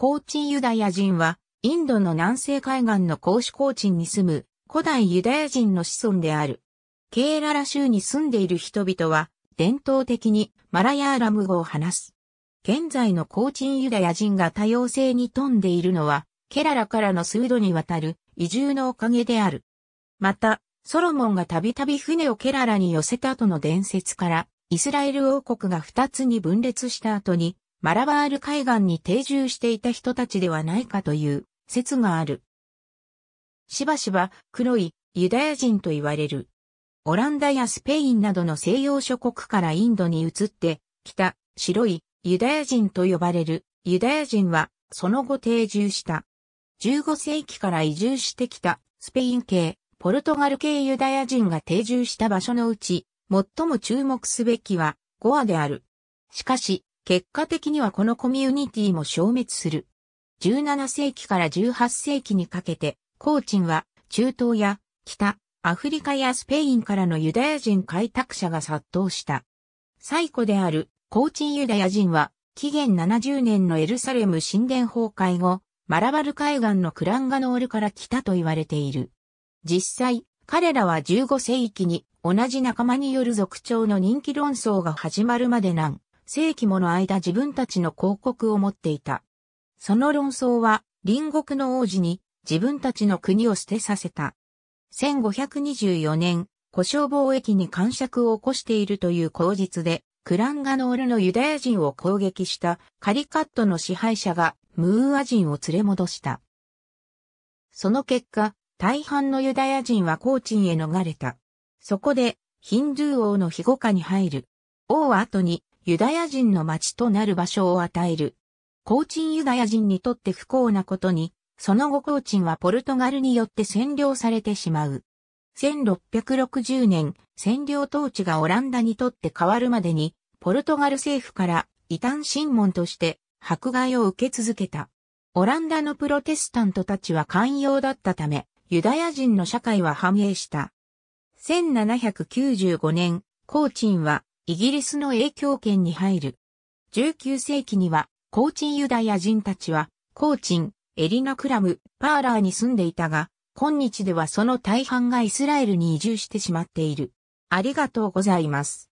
コーチンユダヤ人は、インドの南西海岸のコーシュコーチンに住む古代ユダヤ人の子孫である。ケーララ州に住んでいる人々は、伝統的にマラヤーラム語を話す。現在のコーチンユダヤ人が多様性に富んでいるのは、ケララからの数度にわたる移住のおかげである。また、ソロモンがたびたび船をケララに寄せた後の伝説から、イスラエル王国が二つに分裂した後に、マラバール海岸に定住していた人たちではないかという説がある。しばしば黒いユダヤ人と言われる。オランダやスペインなどの西洋諸国からインドに移ってきた白いユダヤ人と呼ばれるユダヤ人はその後定住した。15世紀から移住してきたスペイン系、ポルトガル系ユダヤ人が定住した場所のうち最も注目すべきはゴアである。しかし、結果的にはこのコミュニティも消滅する。17世紀から18世紀にかけて、コーチンは中東や北、アフリカやスペインからのユダヤ人開拓者が殺到した。最古であるコーチンユダヤ人は、紀元70年のエルサレム神殿崩壊後、マラバル海岸のクランガノールから来たと言われている。実際、彼らは15世紀に同じ仲間による族長の人気論争が始まるまで何世紀もの間自分たちの広告を持っていた。その論争は隣国の王子に自分たちの国を捨てさせた。1524年、故障貿易に干渉を起こしているという口実で、クランガノールのユダヤ人を攻撃したカリカットの支配者がムーア人を連れ戻した。その結果、大半のユダヤ人はコーチンへ逃れた。そこで、ヒンドゥー王の庇護下に入る。王は後にユダヤ人の町となる場所を与える。コーチンユダヤ人にとって不幸なことに、その後コーチンはポルトガルによって占領されてしまう。1660年、占領統治がオランダにとって変わるまでに、ポルトガル政府から異端審問として迫害を受け続けた。オランダのプロテスタントたちは寛容だったため、ユダヤ人の社会は繁栄した。1795年、コーチンはイギリスの影響圏に入る。19世紀には、コーチンユダヤ人たちは、コーチン、エリナクラム、パーラーに住んでいたが、今日ではその大半がイスラエルに移住してしまっている。ありがとうございます。